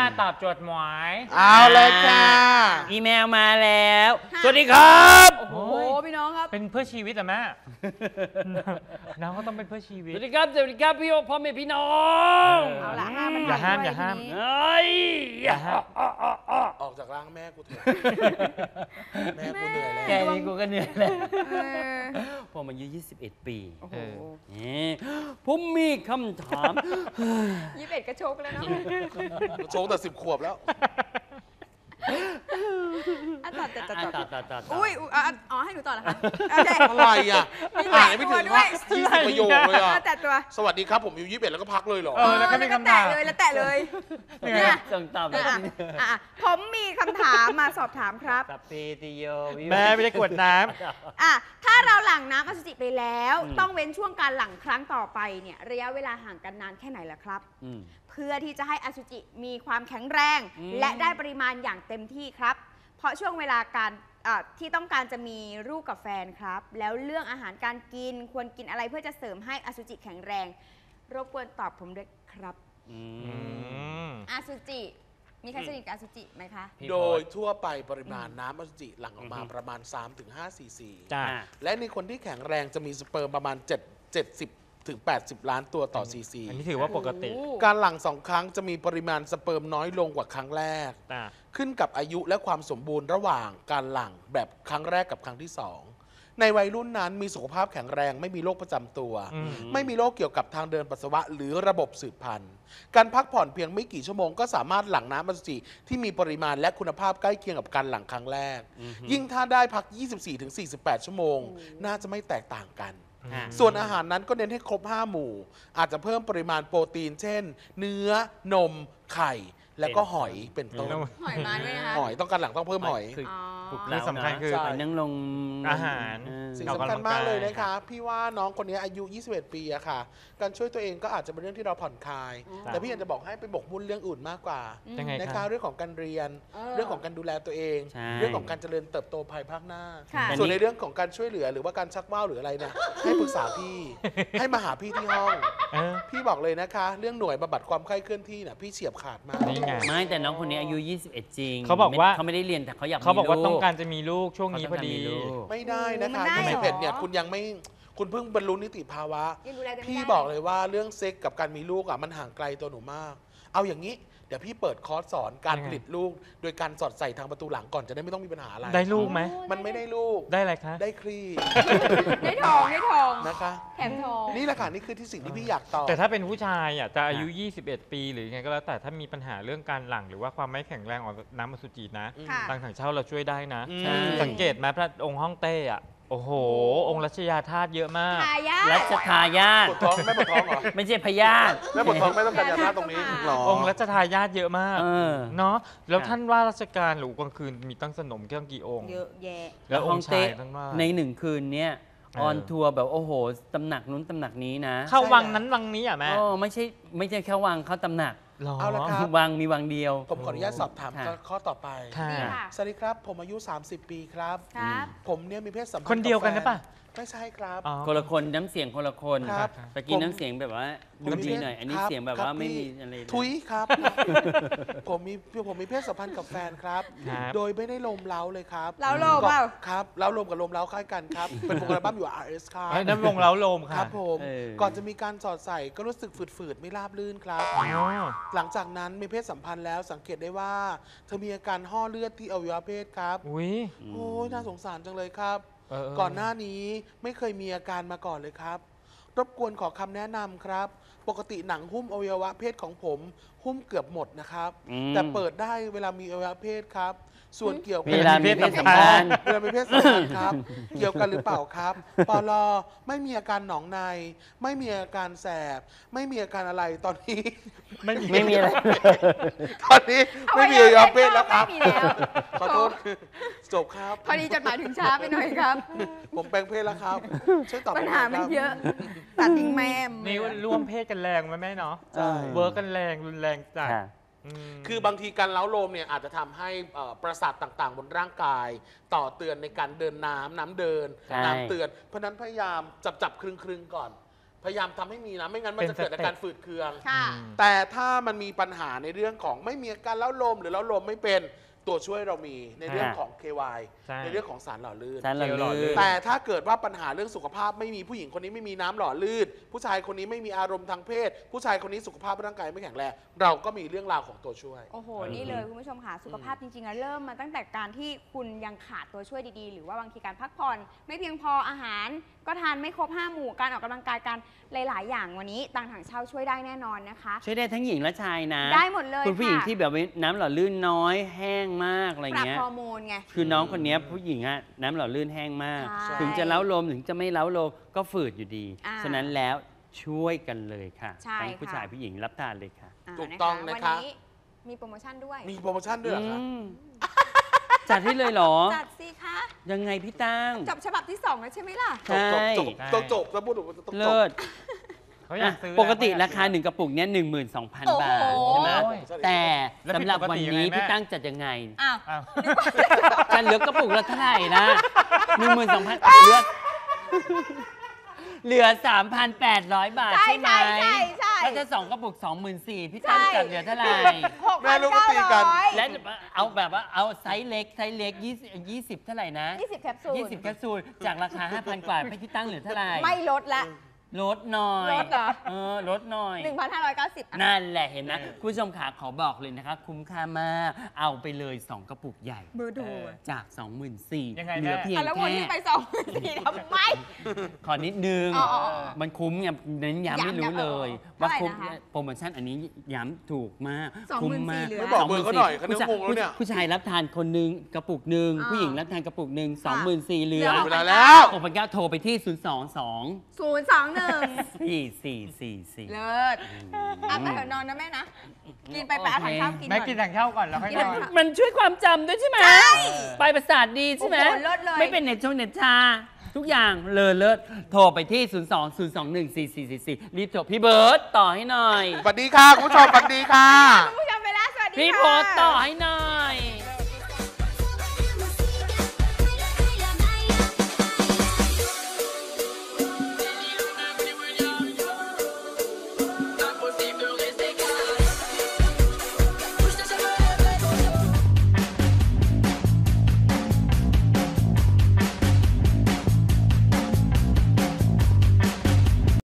มาตอบโจทย์หมวยเอาเลยค่ะ อีเมลมาแล้ว สวัสดีครับ โอ้โหพี่ น้องครับ เป็นเพื่อชีวิตอะแม่ น้องก็ต้องเป็นเพื่อชีสวิตวัสดีครับสวัสดีครับพี่โอพ่อแม่พี่น้องเอาละห้ามมันอย่าห้ามด้วยอย่าห้ามทีนี้เฮ้ยอย่าห้ามออกจากร่างแม่กูเถอะ แม่กูเหนื่อยแล้วแค่นี้กูก็เหนื่อยแล้วเออผมอายุ21 ปีโอ้โหนี่ผมมีคำถาม ยี่สิบเอ็ดก็โชกแล้วเนาะโชว์แต่สิบขวบแล้วอะ ต่อต่อต่ออะต่อต่อต่อต่อต่ออุ้ยอุ๊ยอะอ๋อให้หนูต่อเหรอคะโอเคอะไรอะมีหลาอ่ายนไม่ถึงตัวด้วว่ายยี่สิบประโยคเลยเออะอแต่ตัว สวัสดีครับผมอายุยี่สิบเอ็ดแล้วก็พักเลยเหรอ เออแล้วก็มีคำถามแตะเลยแล้วแตะเลยยังไงเนี่ยส่งตอบอะอะอะผมมีคำถามมาสอบถามครับสัพเพติโยวิแม่ไม่ได้กวดน้อะถ้าเราหลั่งน้ำอสุจิไปแล้วอืมต้องเว้นช่วงการหลั่งครั้งต่อไปเนี่ยระยะเวลาห่างกันนานแค่ไหนล่ะครับอืมเพื่อที่จะให้อสุจิมีความแข็งแรงอืมและได้ปริมาณอย่างเต็มที่ครับ เพราะช่วงเวลาการอะที่ต้องการจะมีลูกกับแฟนครับ แล้วเรื่องอาหารการกินควรกินอะไรเพื่อจะเสริมให้อสุจิแข็งแรง รบกวนตอบผมด้วยครับอืำอืมมอสุจิ มีใครสนิทกับอสุจิไหมคะพี่โดโบ๊ยททั่วไปปริมาณน้ำอสุจิหลั่งออกมาอือฮึประมาณ 3-5 ซีซีจ้าอะและในคนที่แข็งแรงจะมีสเปิร์มประมาณ 7 70 ถึง 80 ล้านตัวต่อซีซี อันนี้ถือว่าปกติโอ้โหการหลั่งสองครั้งจะมีปริมาณสเปิร์มน้อยลงกว่าครั้งแรกจ้าขึ้นกับอายุและความสมบูรณ์ระหว่างการหลั่งแบบครั้งแรกกับครั้งที่สองในวัยรุ่นนั้นมีสุขภาพแข็งแรงไม่มีโรคประจำตัว อืม ไม่มีโรคเกี่ยวกับทางเดินปัสสาวะ หรือระบบสืบพันธุ์ การพักผ่อนเพียงไม่กี่ชั่วโมงก็สามารถหลั่งน้ำอสุจิที่มีปริมาณและคุณภาพใกล้เคียงกับการหลั่งครั้งแรก ยิ่งถ้าได้พัก 24-48 ชั่วโมง น่าจะไม่แตกต่างกัน อะส่วนอาหารนั้นก็เน้นให้ครบ 5 หมู่ อาจจะเพิ่มปริมาณโปรตีน เช่น เนื้อนมไข่ แล้วก็หอยเป็นต้น หอยมาด้วยนะคะ หอยต้องการหลังต้องเพิ่มหอย คืออ๋อ ปลุกที่เราสำคัญคือใช่หอยนั่งลงอาหาร เออ สิ่งออกสำคัญกำลังมากกายเลยนะคะ พี่ว่าน้องคนนี้อายุ 21 ปีอะค่ะ การช่วยตัวเองก็อาจจะเป็นเรื่องที่เราผ่อนคลายอ๋อแต่พี่อยากจะบอกให้ไปบกมุ่นเรื่องอื่นมากกว่ายังไงนะคคะรับ เรื่องของการเรียน เออ เรื่องของการดูแลตัวเอง ใช่เรื่องของการเจริญเติบโตภายภาคหน้า ค่ะ ส่วนในเรื่องของการช่วยเหลือหรือว่าการชักว่าวหรืออะไรเนี่ย ให้ปรึกษาพี่ ให้มาหาพี่ที่ห้อง เออพี่บอกเลยนะคะ เรื่องหน่วยบำบัดความไข้เคลื่อนที่น่ะพี่เฉียบขาดมาก นี่ไง ไม่แต่น้องคนนี้อายุ 21 จริงเขาบอกว่า ไม่เขาไม่ได้เรียนแต่เขาอยากมีเขาบอกว่าลูต้องการจะมีลูกช่วงนี้พอดี เขาต้องการมีลูก ไม่ได้นะคะมันได้ที่ไม่เหรอเผ็ดเนี่ยคุณยังไม่ คุณเพิ่งบรรลุนิติภาวะ ยังดูแลตัวเองไม่พี่ได้ บอกเลยว่าเรื่องเซ็กกับการมีลูกอะมันห่างไกลตัวหนูมาก เอาอย่างนี้ เดี๋ยวพี่เปิดคอร์สสอนการยังไงผลิตลูก โดยการสอดใส่ทางประตูหลังก่อนจะได้ไม่ต้องมีปัญหาอะไรได้ลูกไหม มันไม่ได้ลูกได้อะไรคะ ได้ครีได้ทองได้ทองนะคะ แถมทอง นี่แหละค่ะนี่คือที่สิ่งที่พี่อยากตอบ แต่ถ้าเป็นผู้ชายอะจะอายุ 21 ปีหรือยังไงก็แล้วแต่ถ้ามีปัญหาเรื่องการหลั่งหรือว่าความไม่แข็งแรงของน้ำอสุจินะค่ะ ทางถังเช่าเราช่วยได้นะ อืมใช่สังเกตไหมพระองค์ฮ่องเต้อะ โอ้โห องค์รัชยาธาตุเยอะมาก ทายารัทชทายาทปวดท้องแม่ปวดท้องเหรอไม่ใช่พยาธิแม่ปวดท้องแม่ต้องการยาธาตุตรงนี้อย่าทำหรอองค์รัชทายาทเยอะมากเออ เนาะแล้วค่ะท่านว่าราชการหรือกลางคืนมีตั้งสนมตั้งกี่องค์ เยอะแยะ แล้วองค์ชายฮ่ท่านว่า ในหนึ่งคืนเนี้ยเอออ อนทัวร์แบบโอ้โหตำหนักนู้นตำหนักนี้นะเข้าวังนั้นวังนี้อะแม่ โอ้ไม่ใช่ไม่ใช่แค่วังเข้าตำหนัก หรอเอาละครับวังมีวังเดียว ผมขออนุญาตสอบถามค่ะ ข้อต่อไปค่ะ ดีค่ะ สวัสดีครับ ผมอายุ 30 ปีครับ ครับ ผมเนี่ยมีเพศสัมพันธ์คนเดียวกันบหรือเปล่าแฟไม่ใช่ครับ อ๋อ คนละคนน้ำเสียงคนละคนครับตะกี้ผมน้ำเสียงแบบว่าผมดูมีดีเพศหน่อย อันนี้ครับเสียงแบบครับว่าไม่พี่มีอะไรเลย ทุยครับ ผมมีผมมีเพศสัมพันธ์กับแฟนครับ ครับ โดยไม่ได้ลมเล้าเลยครับเล้าโลมเปล่า ครับเล้าลมกับลมเล้าคล้ายกันครับ เป็นวงอัลบั้มอยู่ RS ครับ ไอ้น้ำวงเล้าโลมคค่ะรับผม เออ ก่อนจะมีการสอดใส่ก็รู้สึกฝืดๆ ไม่ราบลื่นครับ อ๋อ หลังจากนั้นมีเพศสัมพันธ์แล้วสังเกตได้ว่า เธอมีอาการห่อเลือดที่อวัยวะเพศครับ อุ้ย โอ้ยน่าสงสารจังเลยครับ เออเออ ก่อนหน้านี้ไม่เคยมีอาการมาก่อนเลยครับ รบกวนขอคำแนะนำครับ ปกติหนังหุ้มอวัยวะเพศของผม หุ้มเกือบหมดนะครับ อืม แต่เปิดได้เวลามีอวัยวะเพศครับ ส่วนเกี่ยวกัเวลามีเพศสัมพันธ์ เวลามีเพศสัมพันธ์ครับ เกี่ยวกันหรือเปล่าครับปลอไม่มีอาการหนองใน ไม่มีอาการแสบ ไม่มีอาการอะไรตอนนี้ ไม่มี ไม่มีอะไร ตอนนี้ไม่มีอวัยวะเพศแล้วครับไม่มีแล้วขอโทษ จบครับ พอดีจดหมายถึงช้าไปหน่อยครับ ผมแปลงเพศแล้วครับช่วยตอบปัญหาผมันครับเยอะ ตัดทิ้งแม่มนี่ร่วมเพศกันแรงไหมแม่เนาะใช่เวิร์กกันแรงรุนแรงจัดค่ะ ม คือบางทีการเล้าโลมเนี่ยอาจจะทำให้เอ่อประสาทต่างๆ บนร่างกาย ต่อเตือนในการเดินน้ำน้ำเดิน ใช่ น้ำเตือน เพราะฉะนั้นพยายามจับจับครึ่งครึ่งๆก่อน พยายามทำให้มีนะไม่งั้นมันเป็นจะเกิดสอาเต็ปการฝืดเคือง ค่ะอืมแต่ถ้ามันมีปัญหาในเรื่องของไม่มีอาการเล้าลมหรือเล้าลมไม่เป็น ตัวช่วยเรามีในเรื่องอ่าของ KY ใช่ ในเรื่องของสารหล่อลื่น สารหล่อเจลหล่อลื่ลื่น น แต่ถ้าเกิดว่าปัญหาเรื่องสุขภาพไม่มีผู้หญิงคนนี้ไม่มีน้ำหล่อลื่น ผู้ชายคนนี้ไม่มีอารมณ์ทางเพศ ผู้ชายคนนี้สุขภาพร่างกายไม่แข็งแรงเราก็มีเรื่องราวของตัวช่วย โอ้โห นี่เลยคุณผู้ชมค่ะ สุขภาพจริงๆอะเริ่มมาตั้งแต่การที่คุณยังขาดตัวช่วยดีๆ หรือว่าบางทีการพักผ่อนไม่เพียงพออาหาร ก็ทานไม่ครบห้าหมู่การออกกำลังกายการหลายๆ อย่างวันนี้ต่างถังเช่าช่วยได้แน่นอนนะคะ ช่วยได้ทั้งหญิงและชายนะ ได้หมดเลยคุณผู้หญิงค่ะ ที่แบบว่าน้ำหล่อลื่นน้อยแห้งมากอะไรปรับเงี้ย ฮอร์โมนไง คือน้องคนเนี้ยผู้หญิงอะน้ำหล่อลื่นแห้งมาก ใช่ถึงจะเล้าลมถึงจะไม่เล้าลมก็ฝืดอยู่ดี อ่าฉะนั้นแล้วช่วยกันเลยค่ะใช่ทั้งผู้ค่ะ ชายผู้หญิงรับทานเลยค่ะาถูกต้องนะคะ วันนี้มีโปรโมชั่นด้วย มีโปรโมชั่นด้วยเหรอคะ อืมจัดให้เลยเหรอ จัดสิคะยังไงพี่ตั้ง จบฉบับที่2แล้วใช่ไหมล่ะ จบจบจบใช่ ต้องจบแล้วพูดถึงต้องจเลิบศ เขาอยากซื้ออะปกติแล้วราคาหนึ่งกระปุกเนี้ยหนึ่งหมื่นสองพันโอ้โห บาทใช่ไหมโอ้ย แต่แล้วสำหรับผิดปกวันติยังไงนี้แม่พี่ตั้งจัดยังไงอ้าวอ้าวจะเหลือกระปุกละเท่าไหร่นะหนึ่งหมื่นสองพันเหลือเหลือสามพันแปดร้อยบาทใช่ใช่ไหมใช่ใช่ใช่แล้วจะสองกระปุกสองหมื่นสี่พี่ตั้งจัดเหลือเท่าไหร่แม่ลูกก็ตีกัน6,900และเอาแบบว่าเอาไซส์เล็กไซส์เล็กยี่สิบยี่สิบเท่าไหร่นะ20แคปซูลยี่สิบแคปซูลจากราคา 5,000 กว่าให้พี่ตั้งเหลือเท่าไหร่ ไม่ลดละ ลดหน่อยลดเหรอ เออลดหน่อย 1,590อะ นั่นแหละเห็นไหมคุณผู้ชมขาขอบอกเลยนะคะ คุ้มค่ามาก เอาไปเลย 2 กระปุกใหญ่ เบอร์โทรจาก 24,000ยังไงเหลือแม่ เพียงอะแล้ววนแค่ที่ไปสองสี่ทำไม ขอนิดนึง อ๋ออ๋ออ๋อมันคุ้มไงเน้นย้ำย้ำไม่รู้ย้ำเลยเออว่าเท่าไหร่คุ้มนะคะโปรโมชั่นอันนี้ย้ำถูกมาก24,000คุ้มมากเหลือไม่บอกเบอร์เขาหน่อยเขาผู้ชายเดี๋ยวงงแล้วเนี่ย ผู้ชายรับทานคนหนึ่งกระปุกหนึ่งอ่าผู้หญิงรับทานกระปุกหนึ่งค่ะ24,000เหลือเหลือ เวลาแล้วหกพันเก้าโทรไปที่ 0 2 2ศูนย์สองหนึ่ง4 4 4 4เลิศอะไปเถอะนอนนะแม่นะ กินไปไปเอาถังข้าวกินแม่ก่อนกินถังเช่าก่อนแล้วค่อยกินนอถันงข้าวมันช่วยความจำด้วยใช่ไหมไปลายประสาทดีใช่ไหม โอ้โหเลิศเลย ไม่เป็นเน็ตชงเน็ตชา ทุกอย่างเลอเลิศโทรไปที่ 0 2 0 2 1 4 4 4 4 รีบโทรพี่เบิร์ตต่อให้หน่อย สวัสดีค่ะ คุณผู้ชมสวัสดีค่ะคุณผู้ชมไปแล้วสวัสดีค่ะ พี่โพสต์ต่อให้หน่อย